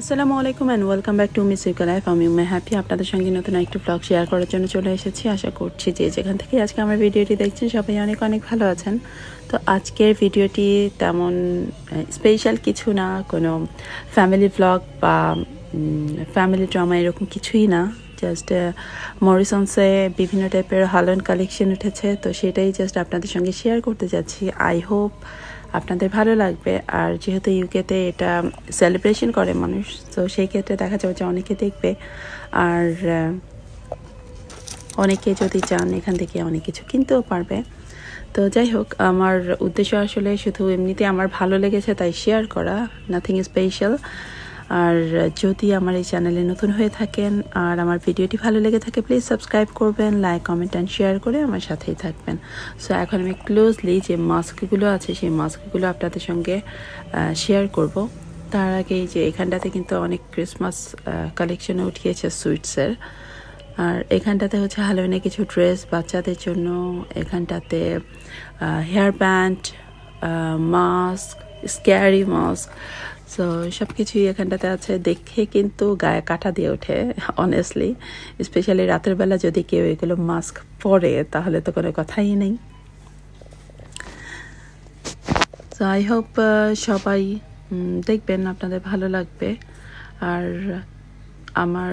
আসসালামু আলাইকুম and welcome back to miss ইউকা life আমি উমে হ্যাপি আপনাদের সঙ্গে নতুন একটু ব্লগ শেয়ার করার জন্য চলে এসেছি। আশা করছি যে যেখান থেকে আজকে আমার ভিডিওটি দেখছেন, সবাই অনেক অনেক ভালো আছেন। তো আজকের ভিডিওটি তেমন স্পেশাল কিছু না, কোনো ফ্যামিলি ব্লগ বা ফ্যামিলি ড্রামা এরকম কিছুই না। জাস্ট মরিসনসে বিভিন্ন টাইপের হালন কালেকশন উঠেছে, তো সেটাই জাস্ট আপনাদের সঙ্গে শেয়ার করতে যাচ্ছি। আই হোপ আপনাদের ভালো লাগবে। আর যেহেতু ইউকেতে এটা সেলিব্রেশন করে মানুষ, তো সেই ক্ষেত্রে দেখা যাবে যে অনেকে দেখবে। আর অনেকে যদি চান এখান থেকে অনেক কিছু কিনতেও পারবে। তো যাই হোক, আমার উদ্দেশ্য আসলে শুধু এমনিতে আমার ভালো লেগেছে তাই শেয়ার করা নাথিং স্পেশাল আর যদি আমার এই চ্যানেলে নতুন হয়ে থাকেন আর আমার ভিডিওটি ভালো লেগে থাকে প্লিজ সাবস্ক্রাইব করবেন লাইক কমেন্ট অ্যান্ড শেয়ার করে আমার সাথেই থাকবেন। সো এখন আমি ক্লোজলি যে মাস্কগুলো আছে, সেই মাস্কগুলো আপনাদের সঙ্গে শেয়ার করব। তার আগে যে এখানটাতে কিন্তু অনেক ক্রিসমাস কালেকশনে উঠিয়েছে সুইটসের আর এখানটাতে হচ্ছে হ্যালোইনে কিছু ড্রেস বাচ্চাদের জন্য, এখানটাতে hair band mask scary mask so সব কিছুই এখানটাতে আছে। দেখে কিন্তু গায়ে কাটা দিয়ে ওঠে অনেস্টলি স্পেশালি রাতের বেলা যদি কেউ এগুলো মাস্ক পরে, তাহলে তো কোনো কথাই নেই। সো আই হোপ সবাই দেখবেন আপনাদের ভালো লাগবে। আর আমার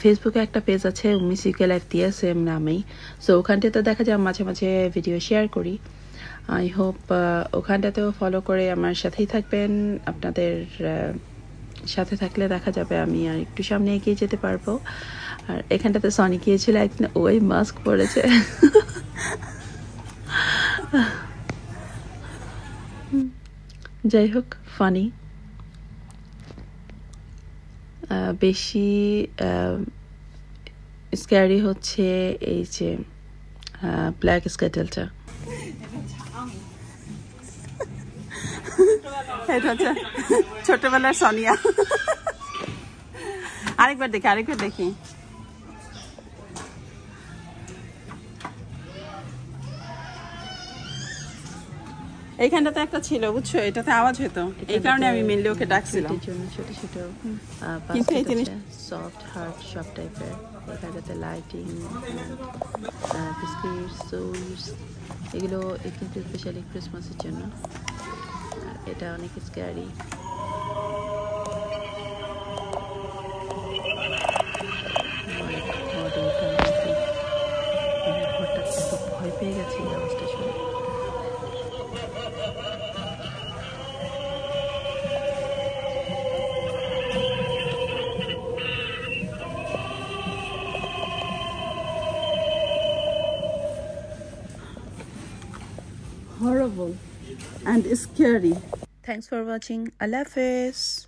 ফেসবুকে একটা পেজ আছে মিসিকে লাইফ দিয়ে সেম নামেই। সো ওখানটাতে দেখা যায়, মাঝে মাঝে ভিডিও শেয়ার করি। আই হোপ ওখানটাতেও ফলো করে আমার সাথেই থাকবেন। আপনাদের সাথে থাকলে দেখা যাবে আমি আর একটু সামনে এগিয়ে যেতে পারব। আর এখানটাতে সনি গিয়েছিল একদিন, ওই মাস্ক পরেছে। যাই হোক ফানি বেশি স্ক্যারি হচ্ছে এই যে ব্ল্যাক স্কেটেলটা এটা হচ্ছে ছোটবেলার সোনিয়া। আরেকবার দেখি আরেকবার দেখি। এইখানটাতে একটা ছিল বুঝছ? এটাতে আওয়াজ হতো এই কারণে আমি মেনলি ওকে ডাকছিলাম। ছোট ছোট কিন্তু এই জিনিস সফট হার্ট সব টাইপের এখানটাতে লাইটিং বিস্কিট সোলস এগুলো কিন্তু স্পেশালি ক্রিসমাসের জন্য। এটা অনেক স্ক্যারি ভয় পেয়ে গেছি আওয়াজটা horrible and scary. Thanks for watching. Allah Hafiz.